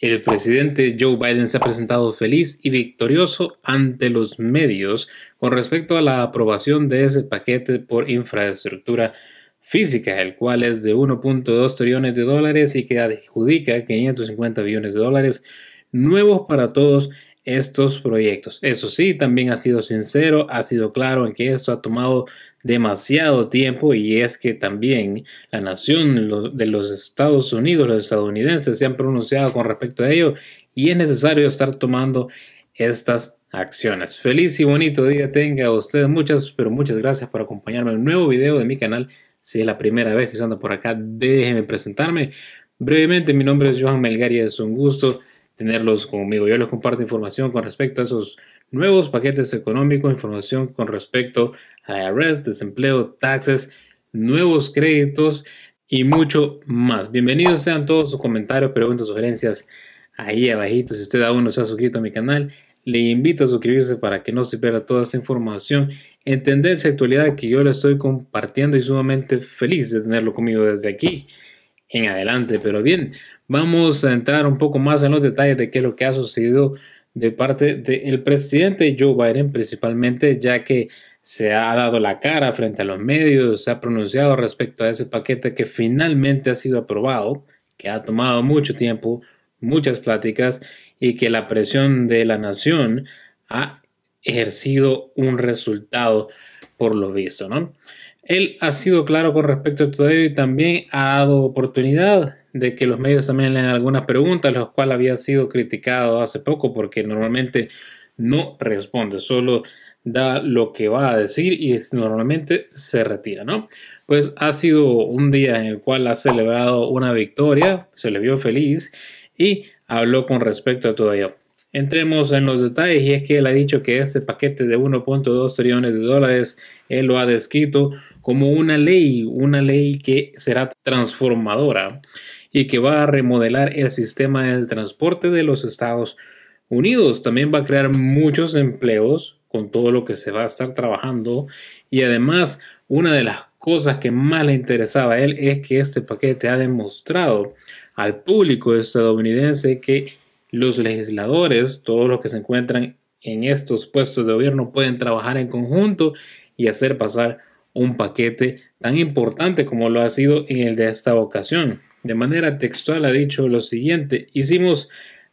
El presidente Joe Biden se ha presentado feliz y victorioso ante los medios con respecto a la aprobación de ese paquete por infraestructura física, el cual es de 1.2 trillones de dólares y que adjudica 550 billones de dólares nuevos para todos estos proyectos. Eso sí, también ha sido sincero, ha sido claro en que esto ha tomado demasiado tiempo y es que también la nación de los Estados Unidos, los estadounidenses se han pronunciado con respecto a ello y es necesario estar tomando estas acciones. Feliz y bonito día tenga ustedes. Muchas, pero muchas gracias por acompañarme en un nuevo video de mi canal. Si es la primera vez que se anda por acá, déjenme presentarme. Brevemente, mi nombre es Johan Melgar y es un gusto tenerlos conmigo. Yo les comparto información con respecto a esos nuevos paquetes económicos, información con respecto a IRS, desempleo, taxes, nuevos créditos y mucho más. Bienvenidos sean todos sus comentarios, preguntas, sugerencias ahí abajito. Si usted aún no se ha suscrito a mi canal, le invito a suscribirse para que no se pierda toda esa información en tendencia actualidad que yo le estoy compartiendo y sumamente feliz de tenerlo conmigo desde aquí en adelante. Pero bien, vamos a entrar un poco más en los detalles de qué es lo que ha sucedido de parte del presidente Joe Biden principalmente, ya que se ha dado la cara frente a los medios, se ha pronunciado respecto a ese paquete que finalmente ha sido aprobado, que ha tomado mucho tiempo, muchas pláticas y que la presión de la nación ha ejercido un resultado por lo visto, ¿no? Él ha sido claro con respecto a todo ello y también ha dado oportunidad de que los medios también le algunas preguntas, los cuales había sido criticado hace poco porque normalmente no responde, solo da lo que va a decir y normalmente se retira, ¿no? Pues ha sido un día en el cual ha celebrado una victoria, se le vio feliz y habló con respecto a todo ello. Entremos en los detalles y es que él ha dicho que este paquete de 1.2 trillones de dólares, él lo ha descrito como una ley, una ley que será transformadora y que va a remodelar el sistema del transporte de los Estados Unidos. También va a crear muchos empleos con todo lo que se va a estar trabajando y además una de las cosas que más le interesaba a él es que este paquete ha demostrado al público estadounidense que los legisladores, todos los que se encuentran en estos puestos de gobierno, pueden trabajar en conjunto y hacer pasar un paquete tan importante como lo ha sido en el de esta ocasión. De manera textual ha dicho lo siguiente, hicimos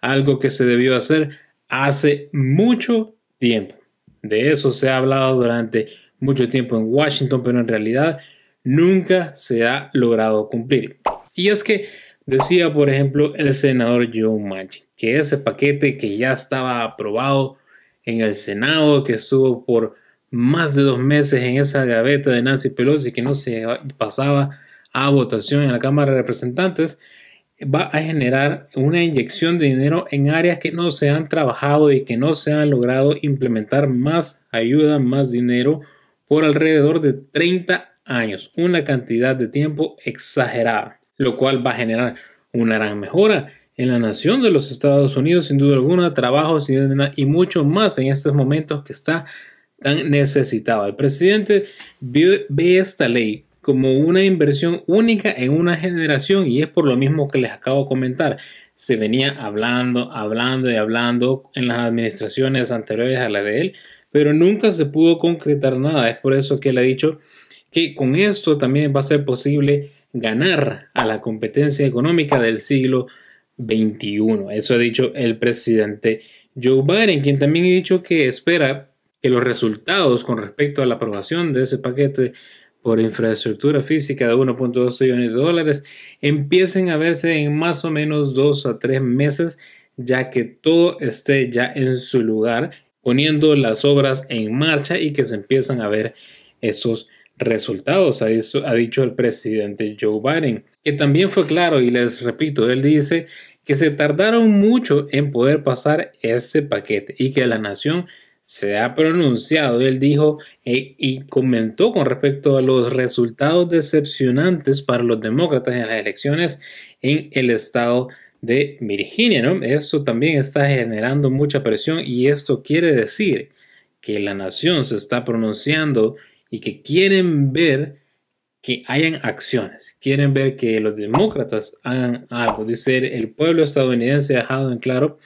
algo que se debió hacer hace mucho tiempo. De eso se ha hablado durante mucho tiempo en Washington, pero en realidad nunca se ha logrado cumplir. Y es que decía, por ejemplo, el senador Joe Manchin, que ese paquete que ya estaba aprobado en el Senado, que estuvo por más de dos meses en esa gaveta de Nancy Pelosi, que no se pasaba a votación en la Cámara de Representantes, va a generar una inyección de dinero en áreas que no se han trabajado y que no se han logrado implementar más ayuda, más dinero por alrededor de 30 años, una cantidad de tiempo exagerada, lo cual va a generar una gran mejora en la nación de los Estados Unidos, sin duda alguna, trabajos y mucho más en estos momentos que está tan necesitado. El presidente ve esta ley como una inversión única en una generación y es por lo mismo que les acabo de comentar. Se venía hablando, hablando y hablando en las administraciones anteriores a la de él, pero nunca se pudo concretar nada. Es por eso que él ha dicho que con esto también va a ser posible ganar a la competencia económica del siglo XXI. Eso ha dicho el presidente Joe Biden, quien también ha dicho que espera que los resultados con respecto a la aprobación de ese paquete por infraestructura física de 1.2 millones de dólares. Empiecen a verse en más o menos dos a tres meses, ya que todo esté ya en su lugar, poniendo las obras en marcha y que se empiezan a ver esos resultados, ha dicho, ha dicho el presidente Joe Biden, que también fue claro y les repito, él dice que se tardaron mucho en poder pasar este paquete y que la nación se ha pronunciado, él dijo eh, y comentó con respecto a los resultados decepcionantes para los demócratas en las elecciones en el estado de Virginia. Esto también está generando mucha presión y esto quiere decir que la nación se está pronunciando y que quieren ver que hayan acciones, quieren ver que los demócratas hagan algo. Dice el pueblo estadounidense ha dejado en claro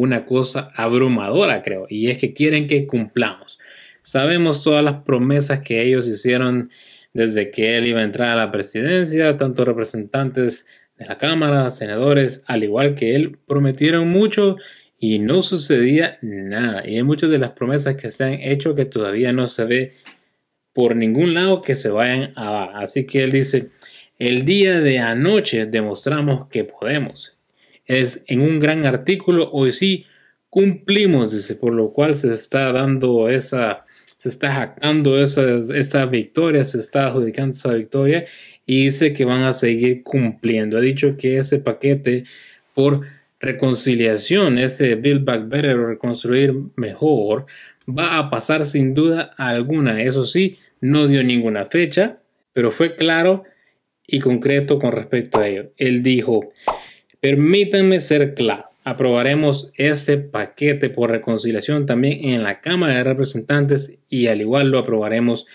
una cosa abrumadora, creo, y es que quieren que cumplamos. Sabemos todas las promesas que ellos hicieron desde que él iba a entrar a la presidencia, tanto representantes de la Cámara, senadores, al igual que él, prometieron mucho y no sucedía nada. Y hay muchas de las promesas que se han hecho que todavía no se ve por ningún lado que se vayan a dar. Así que él dice, el día de anoche demostramos que podemos. Es en un gran artículo, hoy sí cumplimos, dice, por lo cual se está dando esa, se está jactando esa, esa victoria, se está adjudicando esa victoria y dice que van a seguir cumpliendo. Ha dicho que ese paquete por reconciliación, ese Build Back Better o reconstruir mejor, va a pasar sin duda alguna. Eso sí, no dio ninguna fecha, pero fue claro y concreto con respecto a ello. Él dijo, permítanme ser claro, aprobaremos ese paquete por reconciliación también en la Cámara de Representantes y al igual lo aprobaremos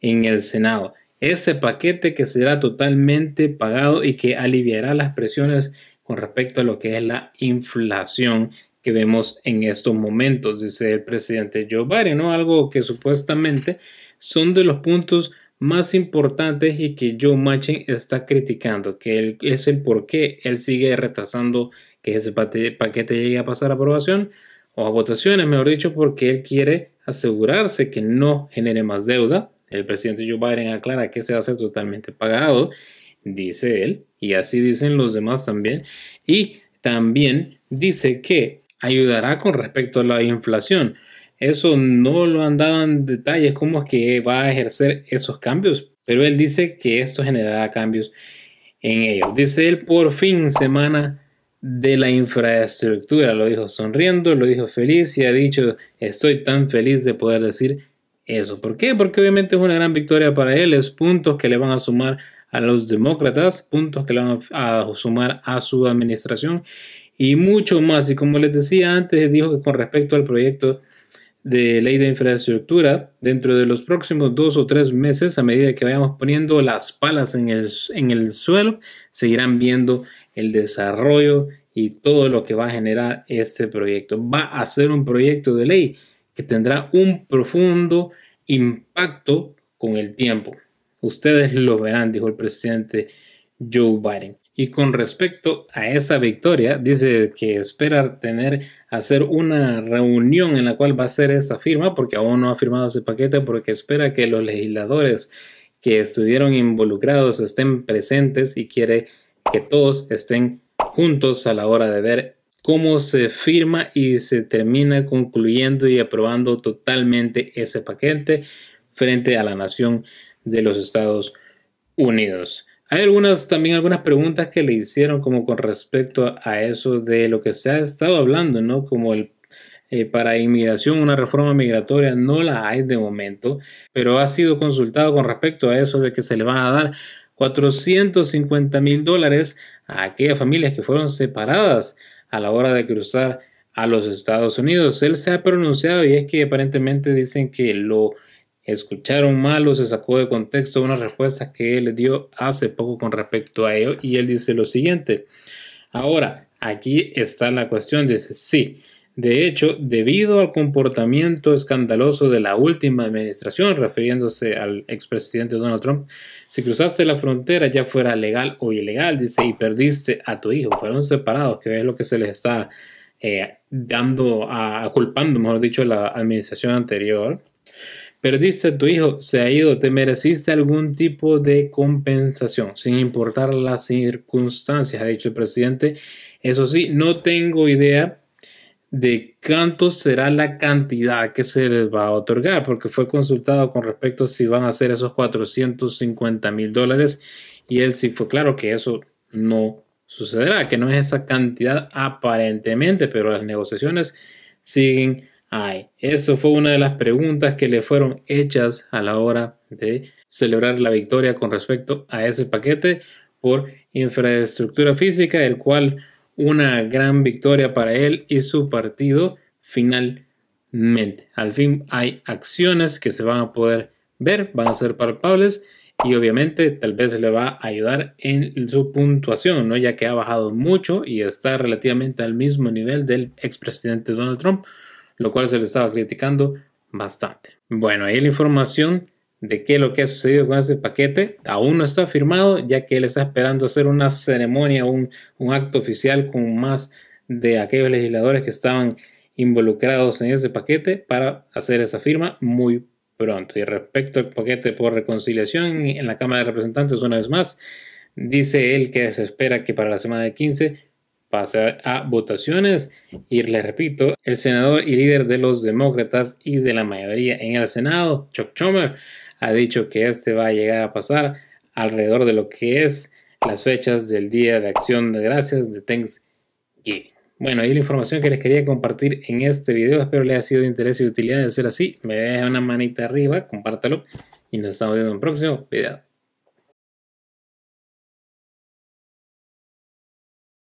en el Senado. Ese paquete que será totalmente pagado y que aliviará las presiones con respecto a lo que es la inflación que vemos en estos momentos, dice el presidente Joe Biden, ¿no? Algo que supuestamente son de los puntos más importantes y que Joe Manchin está criticando, que es el por qué él sigue retrasando que ese paquete llegue a pasar a aprobación o a votaciones, mejor dicho, porque él quiere asegurarse que no genere más deuda. El presidente Joe Biden aclara que se va a ser totalmente pagado dice él, y así dicen los demás también, y también dice que ayudará con respecto a la inflación. Eso no lo han dado en detalles cómo es que va a ejercer esos cambios, pero él dice que esto generará cambios en ellos. Dice él, por fin semana de la infraestructura, lo dijo sonriendo, lo dijo feliz y ha dicho, estoy tan feliz de poder decir eso. ¿Por qué? Porque obviamente es una gran victoria para él, es puntos que le van a sumar a los demócratas, puntos que le van a sumar a su administración y mucho más. Y como les decía antes, dijo que con respecto al proyecto de ley de infraestructura, dentro de los próximos dos o tres meses, a medida que vayamos poniendo las palas en el, en el suelo, seguirán viendo el desarrollo y todo lo que va a generar este proyecto. Va a ser un proyecto de ley que tendrá un profundo impacto con el tiempo. Ustedes lo verán, dijo el presidente Joe Biden. Y con respecto a esa victoria, dice que espera tener, hacer una reunión en la cual va a ser esa firma, porque aún no ha firmado ese paquete, porque espera que los legisladores que estuvieron involucrados estén presentes y quiere que todos estén juntos a la hora de ver cómo se firma y se termina concluyendo y aprobando totalmente ese paquete frente a la nación de los Estados Unidos. Hay algunas, también algunas preguntas que le hicieron como con respecto a eso de lo que se ha estado hablando, ¿no? Como el eh, para inmigración, una reforma migratoria no la hay de momento, pero ha sido consultado con respecto a eso de que se le van a dar 450 mil dólares a aquellas familias que fueron separadas a la hora de cruzar a los Estados Unidos. Él se ha pronunciado y es que aparentemente dicen que lo escucharon mal o se sacó de contexto una respuesta que él dio hace poco con respecto a ello y él dice lo siguiente. Ahora, aquí está la cuestión, dice, sí, de hecho, debido al comportamiento escandaloso de la última administración, refiriéndose al expresidente Donald Trump, si cruzaste la frontera ya fuera legal o ilegal, dice, y perdiste a tu hijo, fueron separados, que es lo que se les está eh, dando, a, culpando, mejor dicho, la administración anterior. Perdiste tu hijo, se ha ido, te mereciste algún tipo de compensación, sin importar las circunstancias, ha dicho el presidente. Eso sí, no tengo idea de cuánto será la cantidad que se les va a otorgar, porque fue consultado con respecto a si van a ser esos 450 mil dólares y él sí fue claro que eso no sucederá, que no es esa cantidad aparentemente, pero las negociaciones siguen Ay, eso fue una de las preguntas que le fueron hechas a la hora de celebrar la victoria con respecto a ese paquete por infraestructura física, el cual una gran victoria para él y su partido finalmente. Al fin hay acciones que se van a poder ver, van a ser palpables y obviamente tal vez le va a ayudar en su puntuación, ¿no? ya que ha bajado mucho y está relativamente al mismo nivel del expresidente Donald Trump, lo cual se le estaba criticando bastante. Bueno, ahí la información de qué es lo que ha sucedido con este paquete aún no está firmado, ya que él está esperando hacer una ceremonia, un, un acto oficial con más de aquellos legisladores que estaban involucrados en ese paquete para hacer esa firma muy pronto. Y respecto al paquete por reconciliación en la Cámara de Representantes, una vez más, dice él que se espera que para la semana de 15 pase a votaciones. Y le repito, el senador y líder de los demócratas y de la mayoría en el Senado, Chuck Schumer, ha dicho que este va a llegar a pasar alrededor de lo que es las fechas del Día de Acción de Gracias de Thanksgiving. Bueno, ahí la información que les quería compartir en este video. Espero les haya sido de interés y utilidad. De ser así, me deja una manita arriba, compártalo y nos estamos viendo en un próximo video.